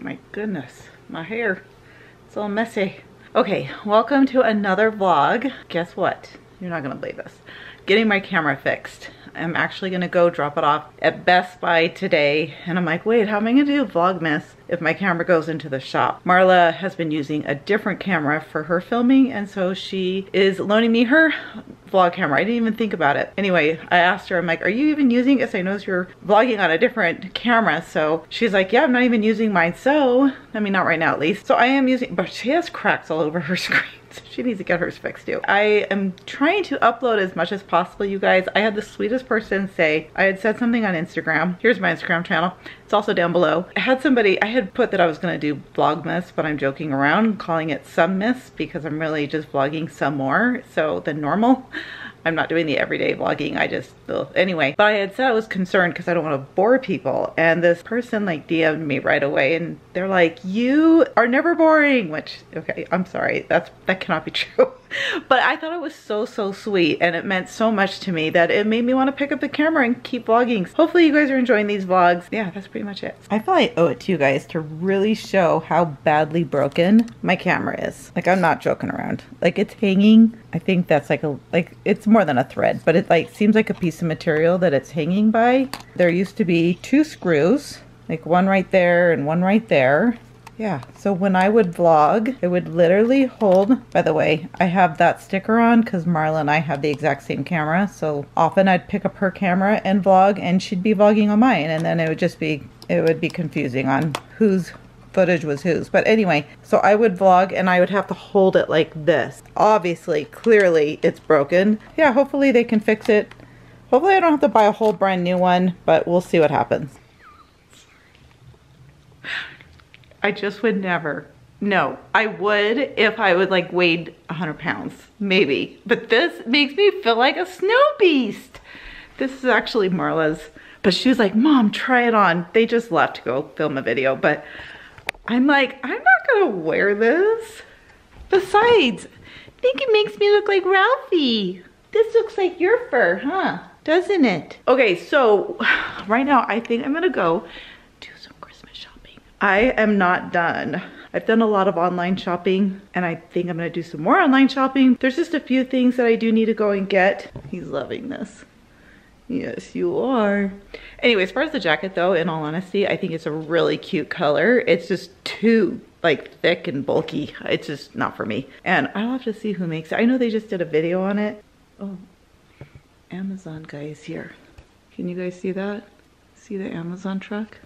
My goodness, my hair. It's all messy. Okay, welcome to another vlog. Guess what? You're not gonna believe this. Getting my camera fixed. I'm actually gonna go drop it off at Best Buy today. And I'm like, wait, how am I gonna do Vlogmas if my camera goes into the shop? Marla has been using a different camera for her filming. And so she is loaning me her vlog camera. I didn't even think about it. Anyway, I asked her, I'm like, are you even using it? I know you're vlogging on a different camera. So she's like, yeah, I'm not even using mine. So, I mean, not right now at least. So I am using, but she has cracks all over her screen. She needs to get hers fixed too. I am trying to upload as much as possible, you guys. I had the sweetest person say, I had said something on Instagram. Here's my Instagram channel. It's also down below. I had somebody, I had put that I was gonna do Vlogmas, but I'm joking around, calling it some miss because I'm really just vlogging some more, so than normal. I'm not doing the everyday vlogging. I just, ugh. anyway. But I had said I was concerned because I don't want to bore people. And this person like DM'd me right away and they're like, you are never boring, which, okay, I'm sorry. That's, that cannot be true. But I thought it was so, so sweet and it meant so much to me that it made me want to pick up the camera and keep vlogging. Hopefully you guys are enjoying these vlogs. Yeah, that's pretty much it. I feel I owe it to you guys to really show how badly broken my camera is. Like I'm not joking around. Like it's hanging. I think that's like a, like it's more than a thread, but it like seems like a piece of material that it's hanging by. There used to be two screws, like one right there and one right there. Yeah, so when I would vlog, it would literally hold, by the way, I have that sticker on because Marla and I have the exact same camera. So often I'd pick up her camera and vlog and she'd be vlogging on mine. And then it would just be, it would be confusing on whose footage was whose. But anyway, so I would vlog and I would have to hold it like this. Obviously, clearly it's broken. Yeah, hopefully they can fix it. Hopefully I don't have to buy a whole brand new one, but we'll see what happens. I just would never. No, I would if I would like weighed 100 pounds, maybe. But this makes me feel like a snow beast. This is actually Marla's, but she was like, mom, try it on. They just left to go film a video, but I'm like, I'm not gonna wear this. Besides, I think it makes me look like Ralphie. This looks like your fur, huh? Doesn't it? Okay, so right now I think I'm gonna go do some. I am not done. I've done a lot of online shopping and I think I'm gonna do some more online shopping. There's just a few things that I do need to go and get. He's loving this. Yes, you are. Anyway, as far as the jacket though, in all honesty, I think it's a really cute color. It's just too like thick and bulky. It's just not for me. And I'll have to see who makes it. I know they just did a video on it. Oh, Amazon guy is here. Can you guys see that? See the Amazon truck?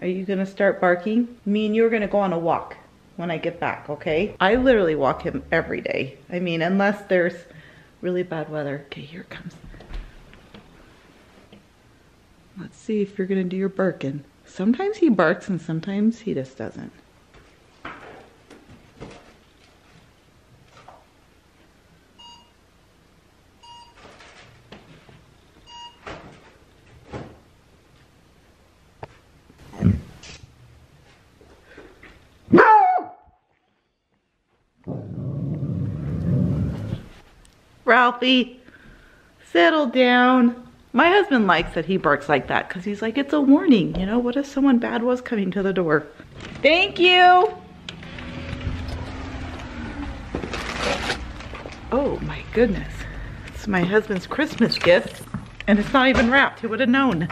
Are you gonna start barking? Me and you are gonna go on a walk when I get back, okay? I literally walk him every day. I mean, unless there's really bad weather. Okay, here it comes. Let's see if you're gonna do your barking. Sometimes he barks and sometimes he just doesn't. Ralphie, settle down. My husband likes that he barks like that because he's like, it's a warning, you know? What if someone bad was coming to the door? Thank you. Oh my goodness. It's my husband's Christmas gift and it's not even wrapped. Who would have known?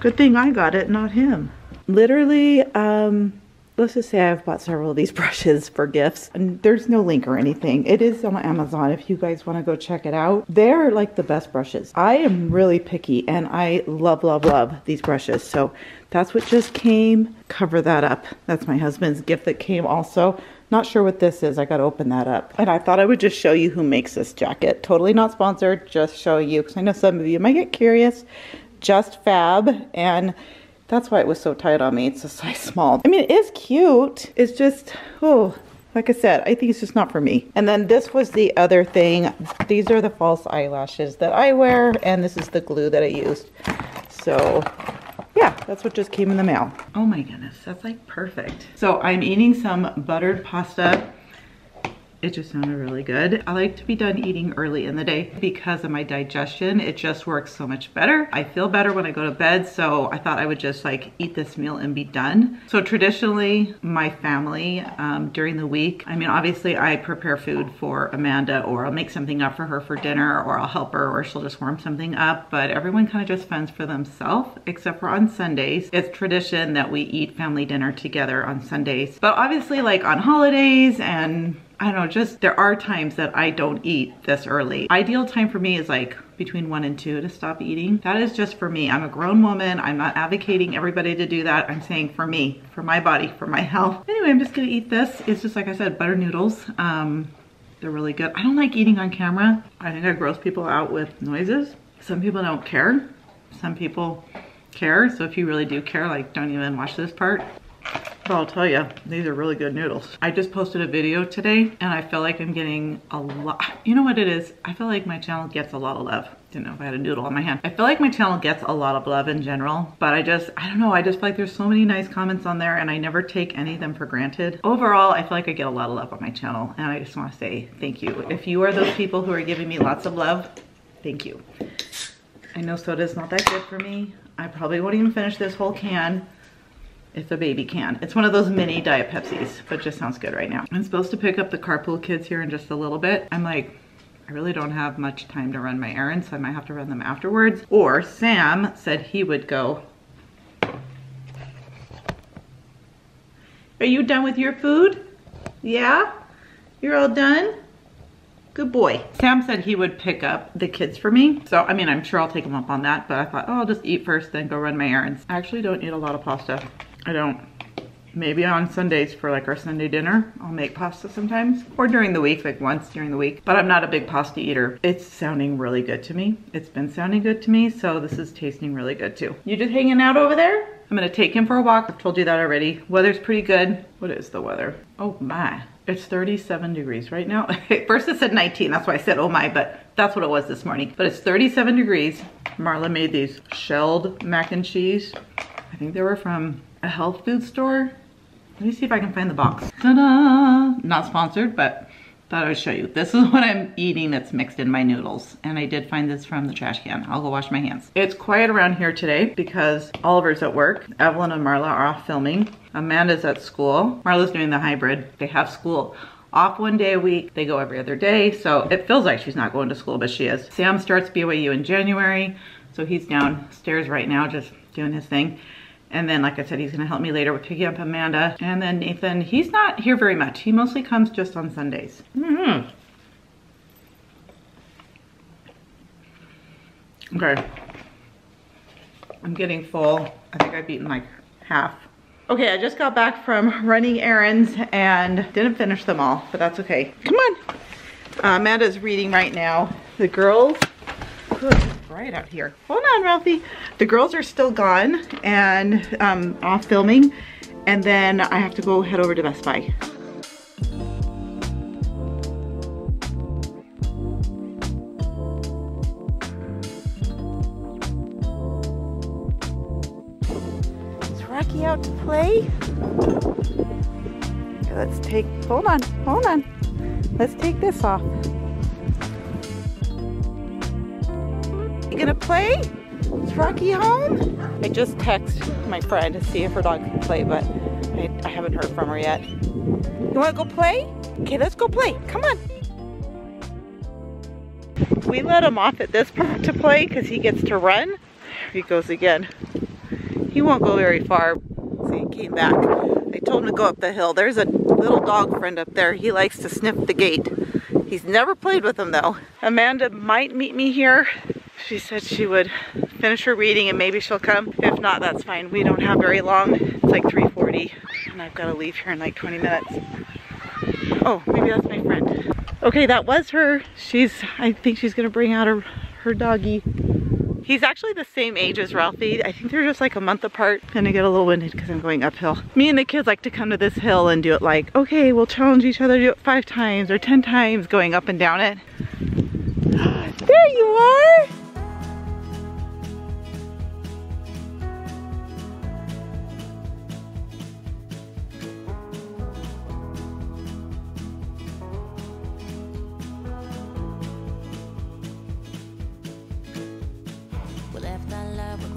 Good thing I got it, not him. Literally, um, let's just say I've bought several of these brushes for gifts and there's no link or anything. It is on Amazon if you guys want to go check it out. They're like the best brushes. I am really picky and I love, love, love these brushes. So that's what just came. Cover that up. That's my husband's gift that came also. Not sure what this is. I got to open that up. And I thought I would just show you who makes this jacket. Totally not sponsored. Just show you because I know some of you might get curious. Just Fab and that's why it was so tight on me. It's a size small. I mean, it is cute. It's just, oh, like I said, I think it's just not for me. And then this was the other thing. These are the false eyelashes that I wear, and this is the glue that I used. So yeah, that's what just came in the mail. Oh my goodness, that's like perfect. So I'm eating some buttered pasta It just sounded really good. I like to be done eating early in the day because of my digestion. It just works so much better. I feel better when I go to bed, so I thought I would just like eat this meal and be done. So traditionally, my family um, during the week, I mean, obviously I prepare food for Amanda or I'll make something up for her for dinner or I'll help her or she'll just warm something up, but everyone kind of just fends for themselves except for on Sundays. It's tradition that we eat family dinner together on Sundays. But obviously like on holidays and I don't know, just there are times that I don't eat this early. Ideal time for me is like between one and two to stop eating. That is just for me. I'm a grown woman. I'm not advocating everybody to do that. I'm saying for me, for my body, for my health. Anyway, I'm just gonna eat this. It's just like I said, butter noodles. Um, they're really good. I don't like eating on camera. I think I gross people out with noises. Some people don't care. Some people care. So if you really do care, like don't even watch this part. But I'll tell you, these are really good noodles. I just posted a video today and I feel like I'm getting a lot, you know what it is? I feel like my channel gets a lot of love. Didn't know if I had a noodle on my hand. I feel like my channel gets a lot of love in general, but I just, I don't know, I just feel like there's so many nice comments on there and I never take any of them for granted. Overall, I feel like I get a lot of love on my channel and I just wanna say thank you. If you are those people who are giving me lots of love, thank you. I know soda's not that good for me. I probably won't even finish this whole can if a baby can. It's one of those mini Diet Pepsis, but just sounds good right now. I'm supposed to pick up the carpool kids here in just a little bit. I'm like, I really don't have much time to run my errands, so I might have to run them afterwards. Or Sam said he would go. Are you done with your food? Yeah? You're all done? Good boy. Sam said he would pick up the kids for me. So, I mean, I'm sure I'll take him up on that, but I thought, oh, I'll just eat first, then go run my errands. I actually don't eat a lot of pasta. I don't. Maybe on Sundays for like our Sunday dinner, I'll make pasta sometimes. Or during the week, like once during the week. But I'm not a big pasta eater. It's sounding really good to me. It's been sounding good to me, so this is tasting really good too. You just hanging out over there? I'm gonna take him for a walk. I've told you that already. Weather's pretty good. What is the weather? Oh my. It's 37 degrees right now. First it said 19, that's why I said oh my, but that's what it was this morning. But it's 37 degrees. Marla made these shelled mac and cheese. I think they were from a health food store. Let me see if I can find the box. Ta-da! Not sponsored, but thought I would show you. This is what I'm eating that's mixed in my noodles. And I did find this from the trash can. I'll go wash my hands. It's quiet around here today because Oliver's at work. Evelyn and Marla are off filming. Amanda's at school. Marla's doing the hybrid. They have school off one day a week. They go every other day. So it feels like she's not going to school, but she is. Sam starts BYU in January. So he's downstairs right now just doing his thing. And then, like I said, he's gonna help me later with picking up Amanda. And then Nathan, he's not here very much. He mostly comes just on Sundays. Mm -hmm. Okay. I'm getting full. I think I've eaten like half. Okay, I just got back from running errands and didn't finish them all, but that's okay. Come on. Uh, Amanda's reading right now. The girls, bright out here. Hold on, Ralphie. The girls are still gone and um, off filming. And then I have to go head over to Best Buy. Is Rocky out to play? Let's take, hold on, hold on. Let's take this off. Gonna play? Is Rocky home? I just text my friend to see if her dog can play, but I, I haven't heard from her yet. You wanna go play? Okay, let's go play. Come on. We let him off at this park to play because he gets to run. He goes again. He won't go very far. See, he came back. I told him to go up the hill. There's a little dog friend up there. He likes to sniff the gate. He's never played with him though. Amanda might meet me here she said she would finish her reading and maybe she'll come. If not, that's fine. We don't have very long. It's like 3.40 and I've got to leave here in like 20 minutes. Oh, maybe that's my friend. Okay, that was her. She's, I think she's gonna bring out her, her doggy. He's actually the same age as Ralphie. I think they're just like a month apart. Gonna get a little winded because I'm going uphill. Me and the kids like to come to this hill and do it like, okay, we'll challenge each other to do it five times or 10 times going up and down it. There you are!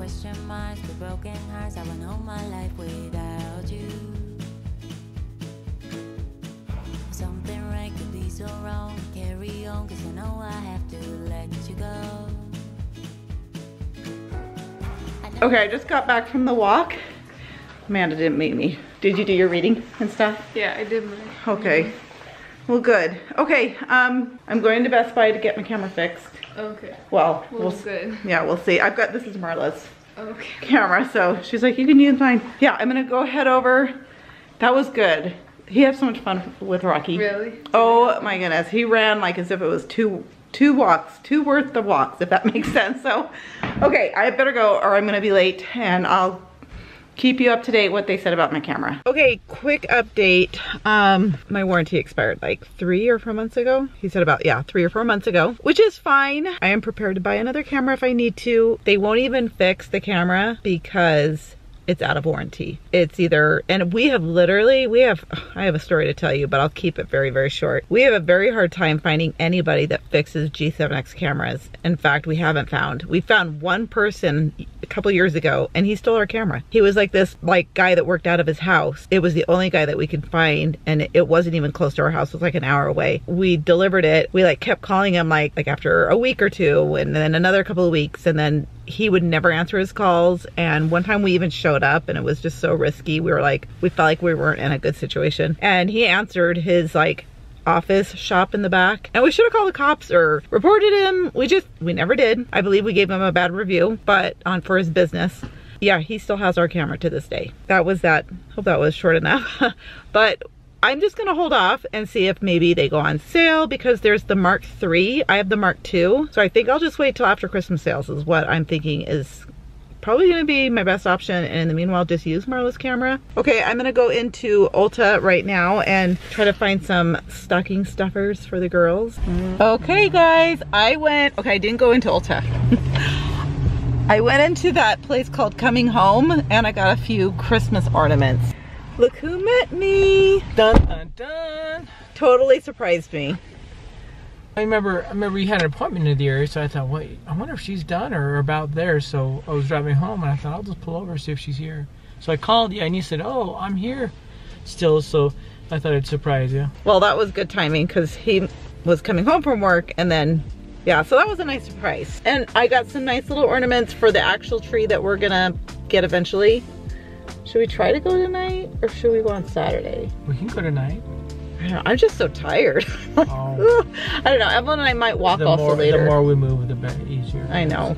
Question marks, with broken hearts. I went home my life without you. Something right could be so wrong. Carry on, cause I know I have to let you go. Okay, I just got back from the walk. Amanda didn't meet me. Did you do your reading and stuff? Yeah, I did my. Okay. Well, good. Okay, um, I'm going to Best Buy to get my camera fixed. Okay. Well, Well, we'll, s- good. yeah, we'll see. I've got, this is Marla's Okay. camera, so she's like, you can use mine. Yeah, I'm gonna go head over. That was good. He had so much fun with Rocky. Really? Oh my goodness, he ran like as if it was two two walks, two worth of walks, if that makes sense. So, okay, I better go or I'm gonna be late and I'll keep you up to date what they said about my camera. Okay, quick update. Um, my warranty expired like three or four months ago. He said about, yeah, three or four months ago, which is fine. I am prepared to buy another camera if I need to. They won't even fix the camera because it's out of warranty. It's either, and we have literally, we have, I have a story to tell you, but I'll keep it very, very short. We have a very hard time finding anybody that fixes G7X cameras. In fact, we haven't found. We found one person a couple years ago and he stole our camera. He was like this like guy that worked out of his house. It was the only guy that we could find and it wasn't even close to our house. It was like an hour away. We delivered it. We like kept calling him like like after a week or two and then another couple of weeks and then he would never answer his calls. And one time we even showed up and it was just so risky. We were like we felt like we weren't in a good situation. And he answered his like office shop in the back. And we should have called the cops or reported him. We just we never did. I believe we gave him a bad review but on for his business. Yeah he still has our camera to this day. That was that. Hope that was short enough. But I'm just gonna hold off and see if maybe they go on sale because there's the Mark III. I have the Mark II. So I think I'll just wait till after Christmas sales is what I'm thinking is probably gonna be my best option. And in the meanwhile, just use Marla's camera. Okay, I'm gonna go into Ulta right now and try to find some stocking stuffers for the girls. Okay guys, I went, okay, I didn't go into Ulta. I went into that place called Coming Home and I got a few Christmas ornaments. Look who met me. Dun dun dun. Totally surprised me. I remember, I remember you had an appointment in the area, so I thought, wait, I wonder if she's done or about there. So I was driving home, and I thought I'll just pull over and see if she's here. So I called you, and you said, "Oh, I'm here, still." So I thought I'd surprise you. Well, that was good timing because he was coming home from work and then, yeah, so that was a nice surprise. And I got some nice little ornaments for the actual tree that we're gonna get eventually. Should we try to go tonight or should we go on Saturday? We can go tonight. I don't know, I'm just so tired. Oh. I don't know, Evelyn and I might walk The also more, later. the more we move, the better, easier. I know.